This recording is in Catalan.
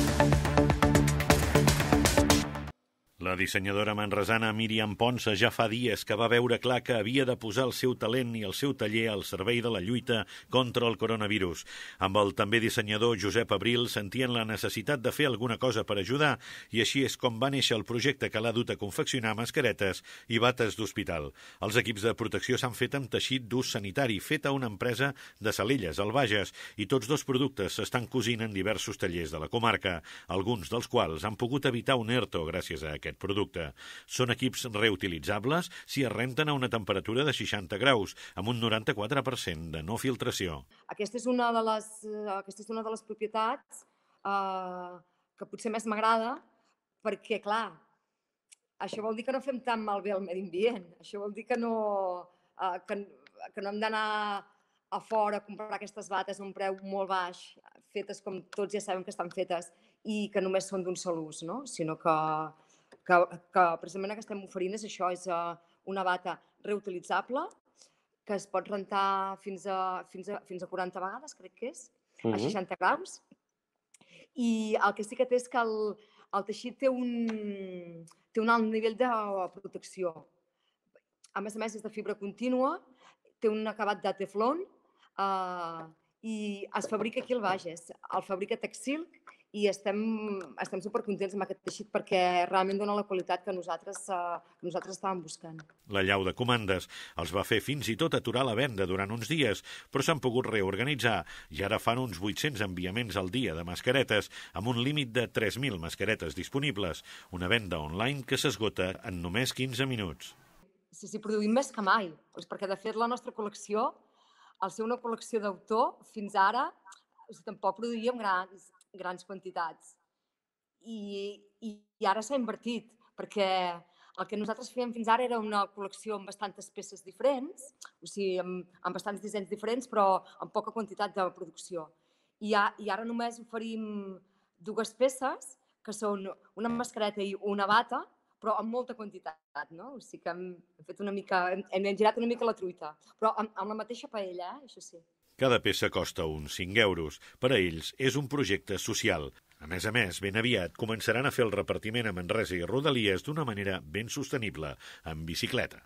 Thank you. La dissenyadora manresana Míriam Ponsa ja fa dies que va veure clar que havia de posar el seu talent i el seu taller al servei de la lluita contra el coronavirus. Amb el també dissenyador Josep Abril sentien la necessitat de fer alguna cosa per ajudar i així és com va néixer el projecte que l'ha dut a confeccionar mascaretes i bates d'hospital. Els equips de protecció s'han fet amb teixit d'ús sanitari fet a una empresa de Salelles, al Bages, i tots dos productes s'estan cosint en diversos tallers de la comarca, alguns dels quals han pogut evitar un ERTO gràcies a aquest producte. Són equips reutilitzables si es renten a una temperatura de 60 graus, amb un 94% de no filtració. Aquesta és una de les, eh, aquesta és una de les propietats eh, que potser més m'agrada perquè, clar, això vol dir que no fem tan malbé el medi ambient. Això vol dir que no, eh, que, que no hem d'anar a fora a comprar aquestes bates a un preu molt baix, fetes com tots ja sabem que estan fetes, i que només són d'un sol ús, no? sinó que que, que precisament el que estem oferint és això, és uh, una bata reutilitzable que es pot rentar fins a, fins a, fins a 40 vegades, crec que és, uh -huh. a 60 graus. I el que sí que té és que el, el teixit té un, té un alt nivell de protecció. A més a més, és de fibra contínua, té un acabat de teflon uh, i es fabrica aquí al Bages. El fabrica Texil i estem, estem supercontents amb aquest teixit perquè realment dona la qualitat que nosaltres, eh, que nosaltres estàvem buscant. La llau de comandes els va fer fins i tot aturar la venda durant uns dies, però s'han pogut reorganitzar i ara fan uns 800 enviaments al dia de mascaretes amb un límit de 3.000 mascaretes disponibles, una venda online que s'esgota en només 15 minuts. Sí, sí, produïm més que mai, doncs perquè de fet la nostra col·lecció, al ser una col·lecció d'autor, fins ara o sigui, tampoc produïem grans, grans quantitats. I, i, i ara s'ha invertit, perquè el que nosaltres fèiem fins ara era una col·lecció amb bastantes peces diferents, o sigui, amb, amb bastants dissenys diferents, però amb poca quantitat de producció. I, a, i ara només oferim dues peces, que són una mascareta i una bata, però amb molta quantitat, no? O sigui que hem, fet una mica, hem, hem girat una mica la truita, però amb, amb la mateixa paella, eh? això sí. Cada peça costa uns 5 euros. Per a ells és un projecte social. A més a més, ben aviat començaran a fer el repartiment a Manresa i Rodalies d'una manera ben sostenible, amb bicicleta.